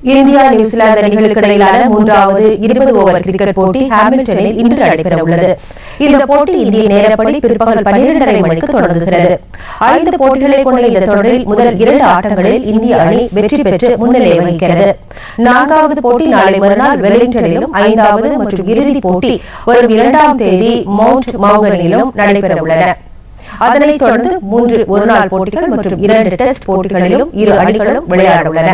India New Zealand அணிகளுக்கு இடையிலான மூன்றாவது இருபது ஓவர் கிரிக்கெட் போட்டி ஹாமில்டனில் இன்று நடைபெற உள்ளது இந்த போட்டி இந்திய நேரப்படி பிற்பகல் பன்னிரண்டரை மணிக்கு தொடங்குகிறது. ஐந்து போட்டிகளை கொண்ட இந்த தொடரில் முதல் இரண்டு ஆட்டங்களில் இந்திய அணி வெற்றி பெற்று முன்னிலை வகிக்கிறது. நான்காவது போட்டி நாளை மறுநாள் வெலிங்டனிலும் ஐந்தாவது மற்றும் இறுதிப் போட்டி வரும் இரண்டாம் தேதி மவுண்ட் மவுகனிலும் நடைபெற உள்ளன அதனைத் தொடர்ந்து மூன்று ஒருநாள் போட்டிகள் மற்றும் இரண்டு டெஸ்ட் போட்டிகளிலும் இரு அணிகளும் விளையாட உள்ளன